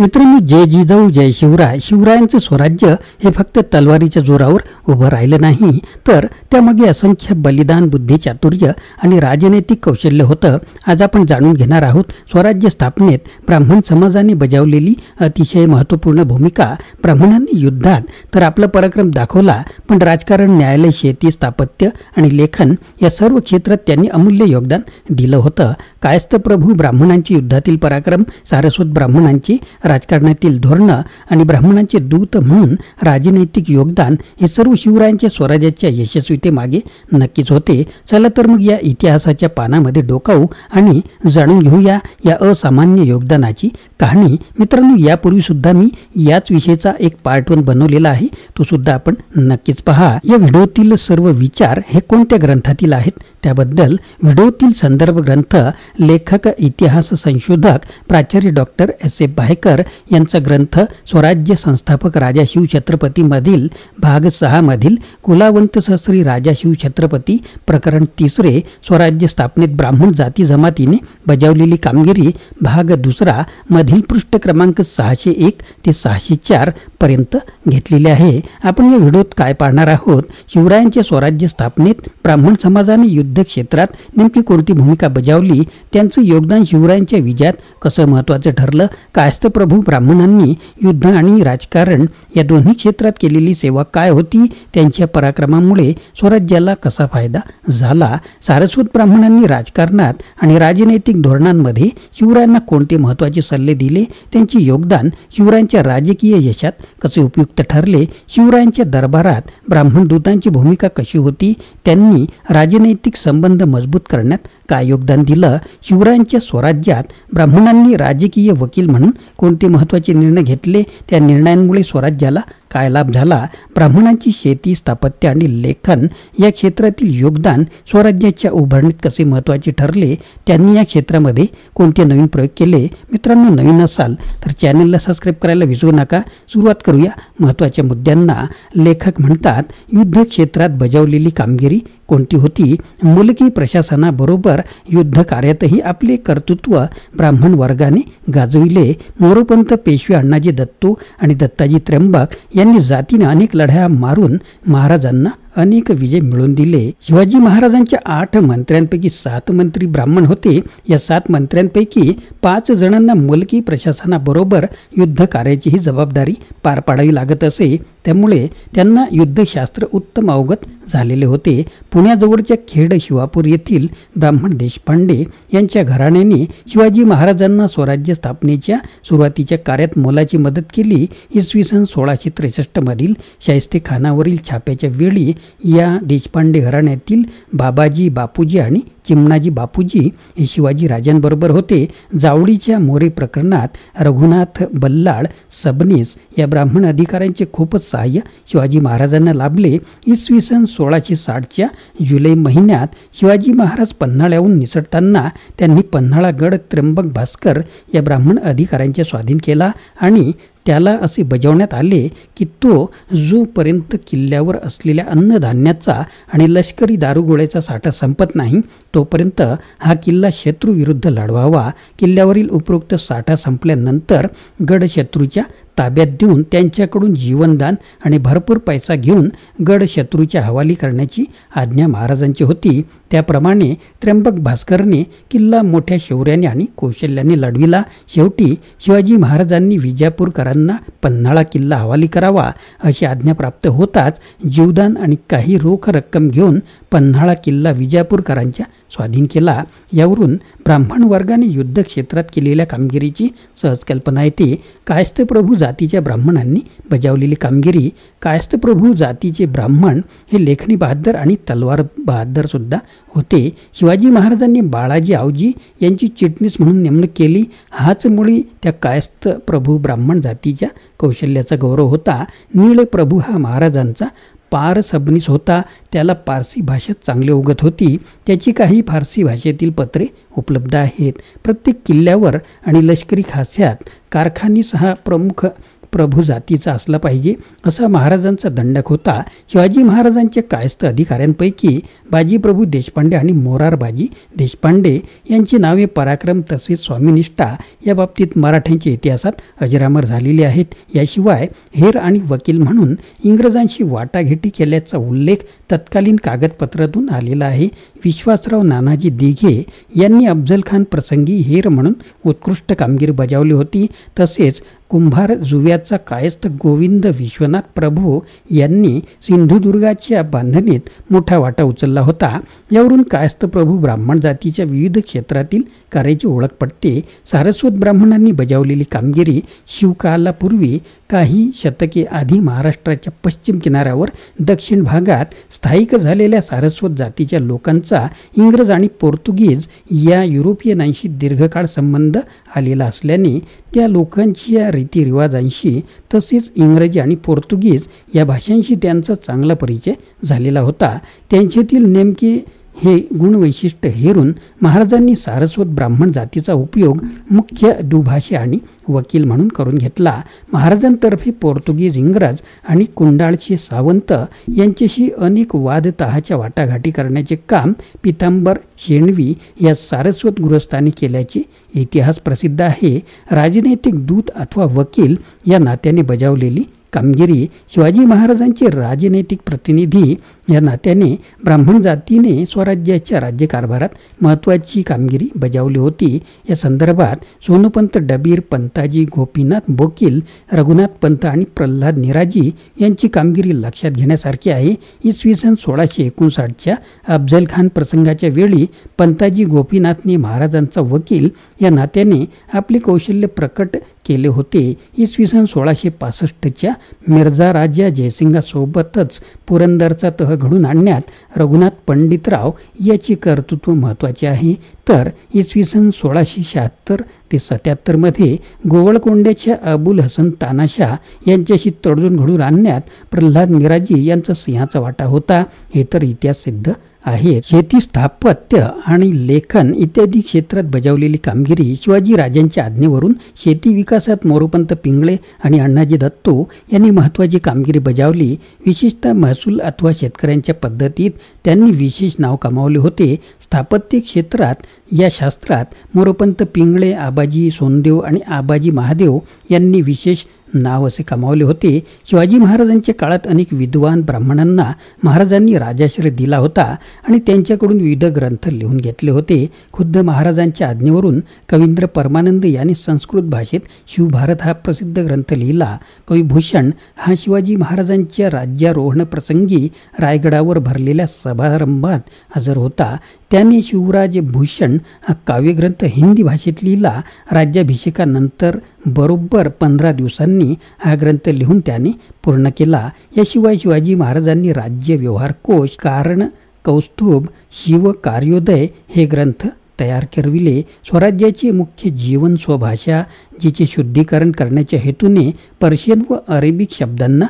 मित्रांनो जय जिजाऊ जय शिवराय. शिवरायांचं स्वराज्य हे फक्त तलवारीच्या जोरावर उभं राहिलं नाही तर त्यामागे असंख्य बलिदान बुद्धी चातुर्य आणि राजनैतिक कौशल्य होतं आज आपण जाणून घेणार आहोत. स्वराज्य स्थापनेत ब्राह्मण समाजाने बजावलेली अतिशय महत्त्वपूर्ण भूमिका. ब्राह्मणांनी युद्धात तर आपला पराक्रम दाखवला पण राजकारण न्यायालय शेती स्थापत्य आणि लेखन या सर्व क्षेत्रात त्यांनी अमूल्य योगदान दिलं होतं. कायस्थ प्रभू ब्राह्मणांची युद्धातील पराक्रम सारस्वत ब्राह्मणांची राजकारणातील धोरणं आणि ब्राह्मणांचे दूत म्हणून राजनैतिक योगदान हे सर्व शिवरायांच्या स्वराज्याच्या यशस्वीतेमागे नक्कीच होते. चला तर मग या इतिहासाच्या पानामध्ये डोकावू आणि जाणून घेऊया या असामान्य योगदानाची कहाणी. मित्रांनो यापूर्वी सुद्धा मी याच विषयीचा एक पार्ट वन बनवलेला आहे. तो सुद्धा आपण नक्कीच पहा. या व्हिडिओतील सर्व विचार हे कोणत्या ग्रंथातील आहेत? त्याबद्दल व्हिडिओतील संदर्भ ग्रंथ लेखक इतिहास संशोधक प्राचार्य डॉक्टर एस ए बाहेकर यांचा ग्रंथ स्वराज्य संस्थापक राजा शिव छत्रपतीमधील भाग सहामधील कुलावंत सहस्री राजा शिव छत्रपती प्रकरण तिसरे स्वराज्य स्थापनेत ब्राह्मण जाती जमातीने बजावलेली कामगिरी भाग दुसरा मधील पृष्ठ क्रमांक सहाशे एक ते सहाशे चार पर्यंत घेतलेले आहे. आपण या व्हिडिओत काय पाहणार आहोत? शिवरायांच्या स्वराज्य स्थापनेत ब्राह्मण समाजाने युद्ध क्षेत्रात नेमकी कोणती भूमिका बजावली? त्यांचं योगदान शिवरायांच्या विजयात कसं महत्त्वाचं ठरलं? कायस्थ प्रभू ब्राह्मणांनी युद्ध आणि राजकारण या दोन्ही क्षेत्रात केलेली सेवा काय होती त्यांच्या पराक्रमामुळे स्वराज्याला कसा फायदा झाला? सारस्वत ब्राह्मणांनी राजकारणात आणि राजनैतिक धोरणांमध्ये शिवरायांना कोणते महत्त्वाचे सल्ले दिले? त्यांचे योगदान शिवरायांच्या राजकीय यशात कसे उपयुक्त ठरले? शिवरायांच्या दरबारात ब्राह्मण दूतांची भूमिका कशी होती? त्यांनी राजनैतिक संबंध मजबूत करण्यात काय योगदान दिलं? शिवरायांच्या स्वराज्यात ब्राह्मणांनी राजकीय वकील म्हणून कोणते महत्त्वाचे निर्णय घेतले त्या निर्णयांमुळे स्वराज्याला काय लाभ झाला? ब्राह्मणांची शेती स्थापत्य आणि लेखन या क्षेत्रातील योगदान स्वराज्याच्या उभारणीत कसे महत्त्वाचे ठरले त्यांनी या क्षेत्रामध्ये कोणते नवीन प्रयोग केले? मित्रांनो नवीन असाल तर चॅनलला सबस्क्राईब करायला विसरू नका. सुरुवात करूया महत्त्वाच्या मुद्द्यांना. लेखक म्हणतात युद्ध क्षेत्रात बजावलेली कामगिरी कोणती होती? मुलगी प्रशासनाबरोबर युद्ध कार्यातही आपले कर्तृत्व ब्राह्मण वर्गाने गाजविले. मोरोपंत पेशवे अण्णाजी दत्तू आणि दत्ताजी त्र्यंबक यांनी जातीने अनेक लढ्या मारून महाराजांना अनेक विजय मिळवून दिले. शिवाजी महाराजांच्या आठ मंत्र्यांपैकी सात मंत्री ब्राह्मण होते. या सात मंत्र्यांपैकी पाच जणांना मुलकी प्रशासनाबरोबर युद्ध कार्याचीही जबाबदारी पार पाडावी लागत असे. त्यामुळे त्यांना युद्धशास्त्र उत्तम अवगत झालेले होते. पुण्याजवळच्या खेड शिवापूर येथील ब्राह्मण देशपांडे यांच्या घराण्याने शिवाजी महाराजांना स्वराज्य स्थापनेच्या सुरुवातीच्या कार्यात मोलाची मदत केली. इसवी सन सोळाशे त्रेसष्टमधील शाहिस्ते खानावरील छाप्याच्या वेळी या देशपांडे घराण्यातील बाबाजी बापूजी आणि चिमणाजी बापूजी हे शिवाजी राजांबरोबर होते. जावळीच्या मोरे प्रकरणात रघुनाथ बल्लाळ सबनीस या ब्राह्मण अधिकाऱ्यांचे खूपच सहाय्य शिवाजी महाराजांना लाभले. इसवी सन सोळाशे साठच्या जुलै महिन्यात शिवाजी महाराज पन्हाळ्याहून निसटताना त्यांनी पन्हाळागड त्र्यंबक भास्कर या ब्राह्मण अधिकाऱ्यांच्या स्वाधीन केला आणि त्याला असे बजावण्यात आले की तो जोपर्यंत किल्ल्यावर असलेल्या अन्नधान्याचा आणि लष्करी दारुगोळ्याचा साठा संपत नाही तोपर्यंत हा किल्ला शत्रूविरुद्ध लढवावा. किल्ल्यावरील उपरोक्त साठा संपल्यानंतर गडशत्रूच्या ताब्यात देऊन त्यांच्याकडून जीवनदान आणि भरपूर पैसा घेऊन गड शत्रूच्या हवाली करण्याची आज्ञा महाराजांची होती. त्याप्रमाणे त्र्यंबक भास्करने किल्ला मोठ्या शौर्याने आणि कौशल्याने लढविला. शेवटी शिवाजी महाराजांनी विजापूरकरांना पन्हाळा किल्ला हवाली करावा अशी आज्ञा प्राप्त होताच जीवदान आणि काही रोख रक्कम घेऊन पन्हाळा किल्ला विजापूरकरांच्या स्वाधीन केला. यावरून ब्राह्मण वर्गाने युद्ध क्षेत्रात केलेल्या कामगिरीची सहज कल्पना येते. कायस्थप्रभू जातीच्या ब्राह्मणांनी बजावलेली कामगिरी कायस्थप्रभू जातीचे ब्राह्मण हे लेखणी बहादर आणि तलवार बहाद्दरसुद्धा होते. शिवाजी महाराजांनी बाळाजी आवजी यांची चिटणीस म्हणून नेमणूक केली. हाच मुळी त्या कायस्थ प्रभू ब्राह्मण जातीच्या कौशल्याचा गौरव होता. नीळ प्रभू हा महाराजांचा पार सबनीस होता त्याला पारसी भाषेत चांगली उगत होती. त्याची काही फारसी भाषेतील पत्रे उपलब्ध आहेत. प्रत्येक किल्ल्यावर आणि लष्करी खास्यात कारखानीस हा प्रमुख प्रभू जातीचा असला पाहिजे असा महाराजांचा दंडक होता. शिवाजी महाराजांच्या कायस्थ अधिकाऱ्यांपैकी बाजीप्रभू देशपांडे आणि मोरारबाजी देशपांडे यांची नावे पराक्रम तसेच स्वामीनिष्ठा या बाबतीत मराठ्यांच्या इतिहासात अजरामर झालेली आहेत. याशिवाय हेर आणि वकील म्हणून इंग्रजांशी वाटाघेटी केल्याचा उल्लेख तत्कालीन कागदपत्रातून आलेला आहे. विश्वासराव नानाजी दिघे यांनी अफजल खान प्रसंगी हेर म्हणून उत्कृष्ट कामगिरी बजावली होती. तसेच कुंभार जुव्याचा कायस्थ गोविंद विश्वनाथ प्रभू यांनी सिंधुदुर्गाच्या बांधणीत मोठा वाटा उचलला होता. यावरून कायस्थ प्रभू ब्राह्मण जातीच्या विविध क्षेत्रातील कार्याची ओळख पडते सारस्वत ब्राह्मणांनी बजावलेली कामगिरी शिवकालापूर्वी काही शतके आधी महाराष्ट्राच्या पश्चिम किनाऱ्यावर दक्षिण भागात स्थायिक झालेल्या सारस्वत जातीच्या लोकांचा इंग्रज आणि पोर्तुगीज या युरोपियनांशी दीर्घकाळ संबंध आलेला असल्याने त्या लोकांच्या रीतिरिवाजांशी तसेच इंग्रजी आणि पोर्तुगीज या भाषांशी त्यांचा चांगला परिचय झालेला होता. त्यांच्यातील नेमके हे गुणवैशिष्ट्य हेरून महाराजांनी सारस्वत ब्राह्मण जातीचा उपयोग मुख्य दुभाषी आणि वकील म्हणून करून घेतला. महाराजांतर्फे पोर्तुगीज इंग्रज आणि कुंडाळचे सावंत यांच्याशी अनेक वाद तहाच्या वाटाघाटी करण्याचे काम पितांबर शेणवी या सारस्वत गृहस्थाने केल्याचे इतिहास प्रसिद्ध आहे. राजनैतिक दूत अथवा वकील या नात्याने बजावलेली कामगिरी शिवाजी महाराजांचे राजनैतिक प्रतिनिधी या नात्याने ब्राह्मण जातीने स्वराज्याच्या राज्यकारभारात महत्त्वाची कामगिरी बजावली होती. या संदर्भात सोनपंत डबीर पंताजी गोपीनाथ बोकील रघुनाथ पंत आणि प्रल्हाद निराजी यांची कामगिरी लक्षात घेण्यासारखी आहे. इसवी सन सोळाशे एकोणसाठच्या अफजल खान प्रसंगाच्या वेळी पंताजी गोपीनाथने महाराजांचा वकील या नात्याने आपले कौशल्य प्रकट केले होते. इसवी सन सोळाशे पासष्टच्या मिर्झा राजा जयसिंगासोबतच पुरंदरचा तह घडून आणण्यात रघुनाथ पंडितराव याचे कर्तृत्व महत्त्वाचे आहे. तर इसवी सन सोळाशे शहात्तर ते सत्याहत्तरमध्ये गोवळकोंड्याच्या अबुल हसन तानाशा यांच्याशी तडजोड घडून आणण्यात प्रल्हाद मिराजी यांचा सिंहाचा वाटा होता. हे तर इतिहास सिद्ध आहेत शेती स्थापत्य आणि लेखन इत्यादी क्षेत्रात बजावलेली कामगिरी शिवाजी राजांच्या आज्ञेवरून शेती विकासात मोरोपंत पिंगळे आणि अण्णाजी दत्तो यांनी महत्त्वाची कामगिरी बजावली. विशेषतः महसूल अथवा शेतकऱ्यांच्या पद्धतीत त्यांनी विशेष नाव कमावले होते. स्थापत्य क्षेत्रात या शास्त्रात मोरोपंत पिंगळे आबाजी सोनदेव आणि आबाजी महादेव यांनी विशेष नाव असे कमावले होते. शिवाजी महाराजांच्या काळात अनेक विद्वान ब्राह्मणांना महाराजांनी राजाश्रय दिला होता आणि त्यांच्याकडून विविध ग्रंथ लिहून घेतले होते. खुद्द महाराजांच्या आज्ञेवरून कवींद्र परमानंद यांनी संस्कृत भाषेत शिवभारत हा प्रसिद्ध ग्रंथ लिहिला. कविभूषण हा शिवाजी महाराजांच्या राज्यारोहण प्रसंगी रायगडावर भरलेल्या समारंभात हजर होता. त्याने शिवराज भूषण हा काव्यग्रंथ हिंदी भाषेत लिहिला. राज्याभिषेकानंतर बरोबर पंधरा दिवसांनी हा ग्रंथ लिहून त्याने पूर्ण केला. याशिवाय शिवाजी महाराजांनी राज्य व्यवहार कोश कारण कौस्तुभ शिव कार्योदय हे ग्रंथ तयार करविले. स्वराज्याचे मुख्य जीवन स्वभाषा जिचे शुद्धीकरण करण्याच्या हेतूने पर्शियन व अरेबिक शब्दांना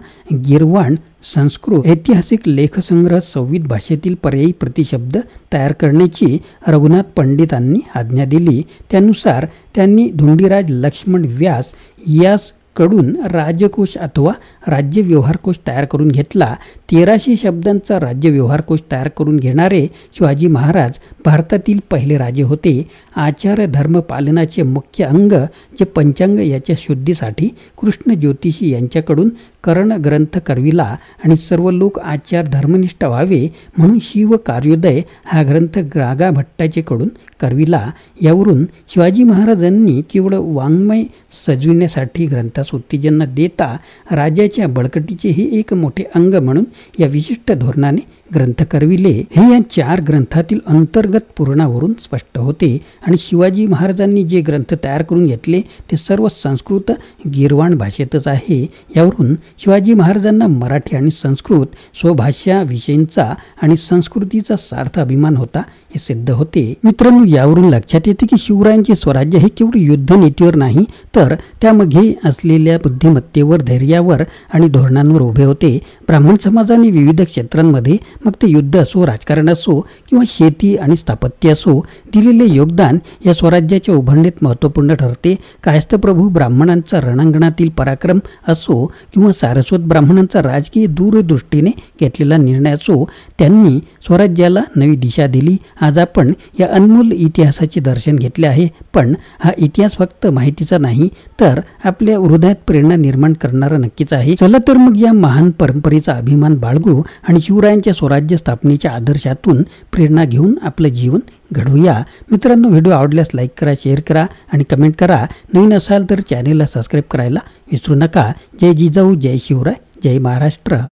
गिरवाण संस्कृत ऐतिहासिक लेखसंग्रह संविध भाषेतील पर्यायी प्रतिशब्द तयार करण्याची रघुनाथ पंडितांनी आज्ञा दिली. त्यानुसार त्यांनी धुंडीराज लक्ष्मण व्यास यास कडून राजकोश अथवा राज्य व्यवहारकोश तयार करून घेतला. तेराशे शब्दांचा राज्य व्यवहारकोश तयार करून घेणारे शिवाजी महाराज भारतातील पहिले राजे होते. आचार धर्मपालनाचे मुख्य अंग जे पंचांग याच्या शुद्धीसाठी कृष्ण ज्योतिषी यांच्याकडून कर्ण ग्रंथ करविला आणि सर्व लोक आचार धर्मनिष्ठ व्हावे म्हणून शिव कार्योदय हा ग्रंथ रागा भट्टाचेकडून करविला यावरून शिवाजी महाराजांनी केवळ वाङ्मय सजविण्यासाठी ग्रंथास उत्तेजन देता राजाच्या बळकटीचे हे एक मोठे अंग म्हणून या विशिष्ट धोरणाने ग्रंथ करविले हे या चार ग्रंथातील अंतर्गत पूर्णावरून स्पष्ट होते. आणि शिवाजी महाराजांनी जे ग्रंथ तयार करून घेतले ते सर्व संस्कृत गिरवाण भाषेतच आहे. यावरून शिवाजी महाराजांना मराठी आणि संस्कृत स्वभाषा विषयींचा आणि संस्कृतीचा सार्थ अभिमान होता हे सिद्ध होते. मित्रांनो यावरून लक्षात येते की शिवरायांचे स्वराज्य हे केवळ युद्धनीतीवर नाही तर त्यामध्ये असलेल्या बुद्धिमत्तेवर धैर्यावर आणि धोरणांवर उभे होते. ब्राह्मण समाजाने विविध क्षेत्रांमध्ये मग ते युद्ध असो राजकारण असो किंवा शेती आणि स्थापत्य असो दिलेले योगदान या स्वराज्याच्या उभारणीत महत्त्वपूर्ण ठरते. कायस्थप्रभू ब्राह्मणांचा रणांगणातील पराक्रम असो किंवा सारस्वत ब्राह्मणांचा राजकीय दूरदृष्टीने घेतलेला निर्णय असो त्यांनी स्वराज्याला नवी दिशा दिली. आज आपण या अनमोल इतिहासाचे दर्शन घेतले आहे पण हा इतिहास फक्त माहितीचा नाही तर आपल्या हृदयात प्रेरणा निर्माण करणारा नक्कीच आहे. चला तर मग या महान परंपरेचा अभिमान बाळगू आणि शिवरायांच्या स्वराज्य स्थापनेच्या आदर्शातून प्रेरणा घेऊन आपलं जीवन घडवूया. मित्रांनो व्हिडिओ आवडल्यास लाईक करा शेअर करा आणि कमेंट करा. नवीन असाल तर चॅनेलला सबस्क्राईब करायला विसरू नका. जय जिजाऊ जय शिवराय जय महाराष्ट्र.